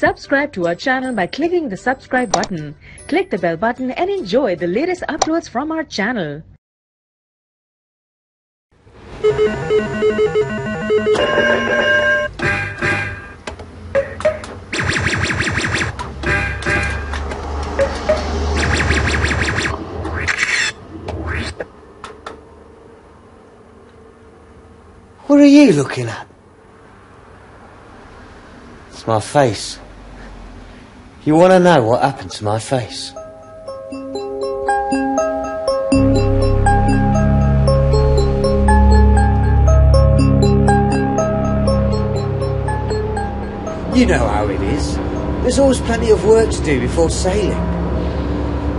Subscribe to our channel by clicking the subscribe button. Click the bell button and enjoy the latest uploads from our channel. What are you looking at? It's my face. You want to know what happened to my face? You know how it is. There's always plenty of work to do before sailing.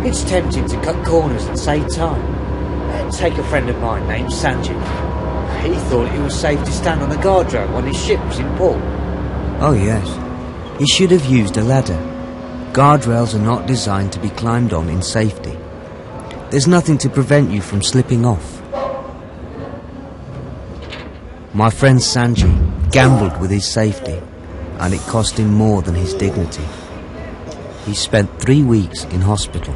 It's tempting to cut corners and save time. Uh, Take a friend of mine named Sanjay. He thought it was safe to stand on the guardrail when his ship was in port. Oh, yes. He should have used a ladder. Guardrails are not designed to be climbed on in safety. There's nothing to prevent you from slipping off. My friend Sanjay gambled with his safety, and it cost him more than his dignity. He spent three weeks in hospital.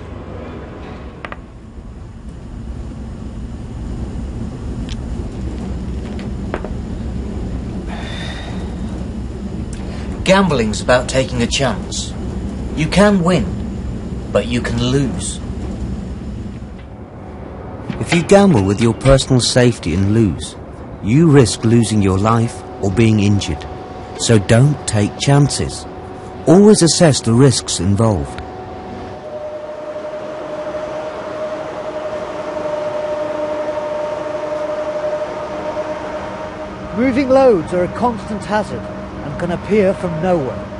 Gambling's about taking a chance. You can win, but you can lose. If you gamble with your personal safety and lose, you risk losing your life or being injured. So don't take chances. Always assess the risks involved. Moving loads are a constant hazard and can appear from nowhere.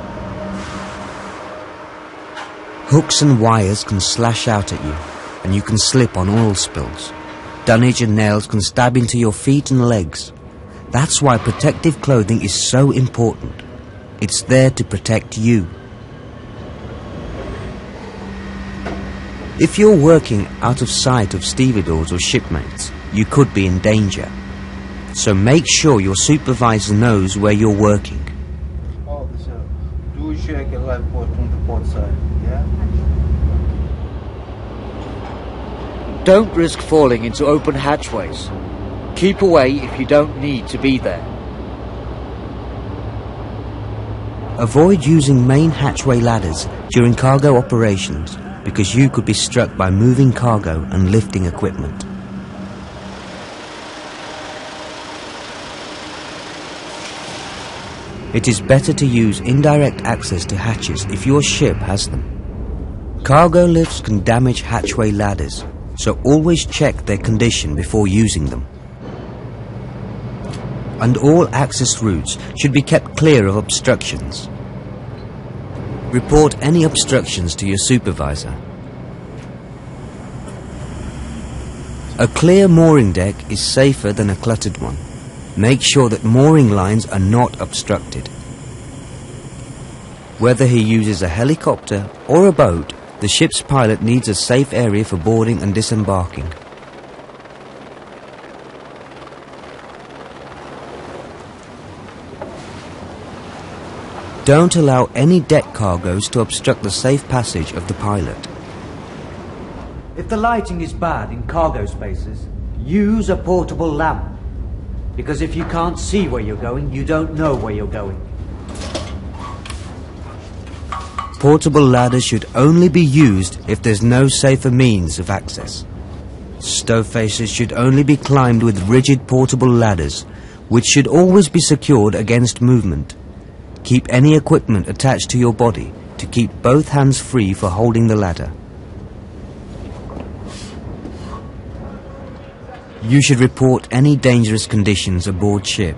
Hooks and wires can slash out at you, and you can slip on oil spills. Dunnage and nails can stab into your feet and legs. That's why protective clothing is so important. It's there to protect you. If you're working out of sight of stevedores or shipmates, you could be in danger. So make sure your supervisor knows where you're working. Do check a on the port side, Don't risk falling into open hatchways. Keep away if you don't need to be there. Avoid using main hatchway ladders during cargo operations because you could be struck by moving cargo and lifting equipment. It is better to use indirect access to hatches if your ship has them. Cargo lifts can damage hatchway ladders, so always check their condition before using them. And all access routes should be kept clear of obstructions. Report any obstructions to your supervisor. A clear mooring deck is safer than a cluttered one. Make sure that mooring lines are not obstructed. Whether he uses a helicopter or a boat, the ship's pilot needs a safe area for boarding and disembarking. Don't allow any deck cargoes to obstruct the safe passage of the pilot. If the lighting is bad in cargo spaces, use a portable lamp. Because if you can't see where you're going, you don't know where you're going. Portable ladders should only be used if there's no safer means of access. Stow faces should only be climbed with rigid portable ladders, which should always be secured against movement. Keep any equipment attached to your body to keep both hands free for holding the ladder. You should report any dangerous conditions aboard ship.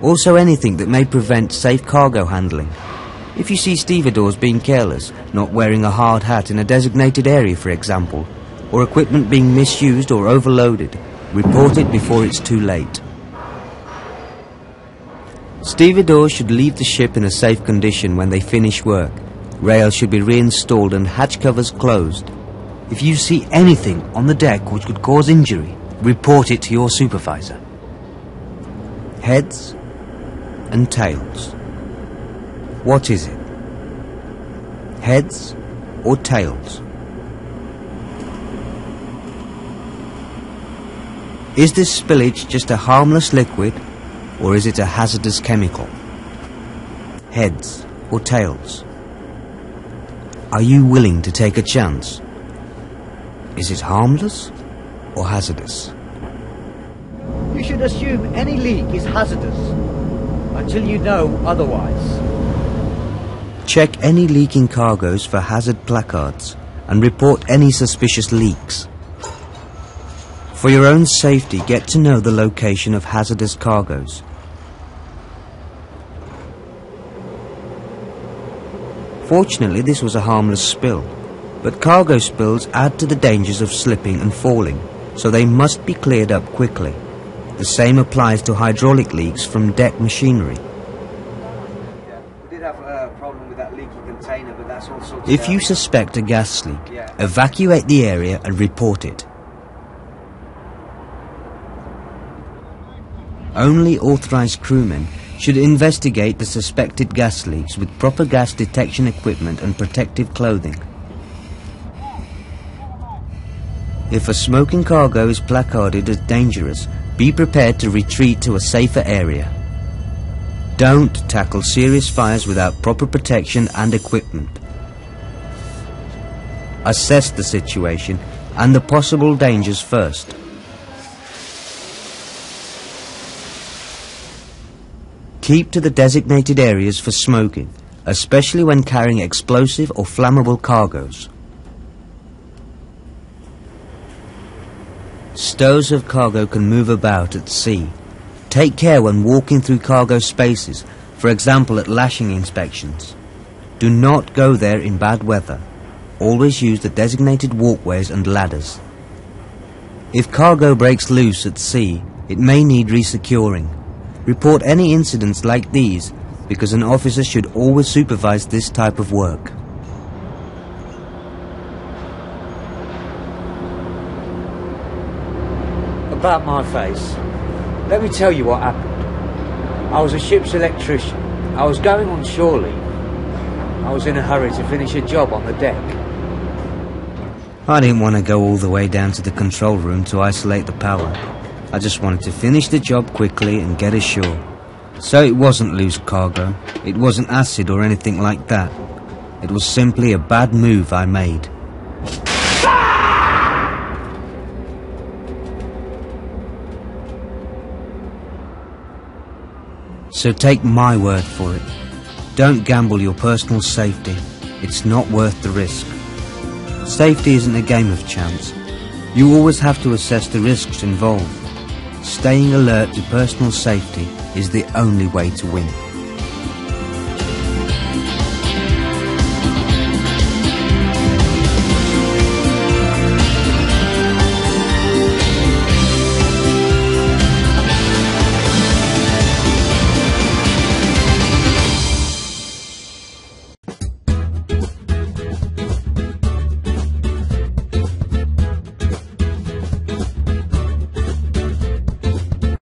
Also anything that may prevent safe cargo handling. If you see stevedores being careless, not wearing a hard hat in a designated area for example, or equipment being misused or overloaded, report it before it's too late. Stevedores should leave the ship in a safe condition when they finish work. Rails should be reinstalled and hatch covers closed. If you see anything on the deck which could cause injury, report it to your supervisor. Heads and tails. What is it? Heads or tails? Is this spillage just a harmless liquid or is it a hazardous chemical? Heads or tails? Are you willing to take a chance? Is it harmless or hazardous? You should assume any leak is hazardous until you know otherwise. Check any leaking cargoes for hazard placards and report any suspicious leaks. For your own safety, get to know the location of hazardous cargoes. Fortunately, this was a harmless spill, but cargo spills add to the dangers of slipping and falling, so they must be cleared up quickly. The same applies to hydraulic leaks from deck machinery. Yeah. We did have a problem with that leaky container, but that's all sorted If out. you suspect a gas leak, Yeah. evacuate the area and report it. Only authorized crewmen should investigate the suspected gas leaks with proper gas detection equipment and protective clothing. If a smoking cargo is placarded as dangerous, be prepared to retreat to a safer area. Don't tackle serious fires without proper protection and equipment. Assess the situation and the possible dangers first. Keep to the designated areas for smoking, especially when carrying explosive or flammable cargoes. Stows of cargo can move about at sea. Take care when walking through cargo spaces, for example at lashing inspections. Do not go there in bad weather. Always use the designated walkways and ladders. If cargo breaks loose at sea, it may need resecuring. Report any incidents like these because an officer should always supervise this type of work. About my face. Let me tell you what happened. I was a ship's electrician. I was going on shore leave. I was in a hurry to finish a job on the deck. I didn't want to go all the way down to the control room to isolate the power. I just wanted to finish the job quickly and get ashore. So it wasn't loose cargo. It wasn't acid or anything like that. It was simply a bad move I made. So take my word for it. Don't gamble your personal safety. It's not worth the risk. Safety isn't a game of chance. You always have to assess the risks involved. Staying alert to personal safety is the only way to win.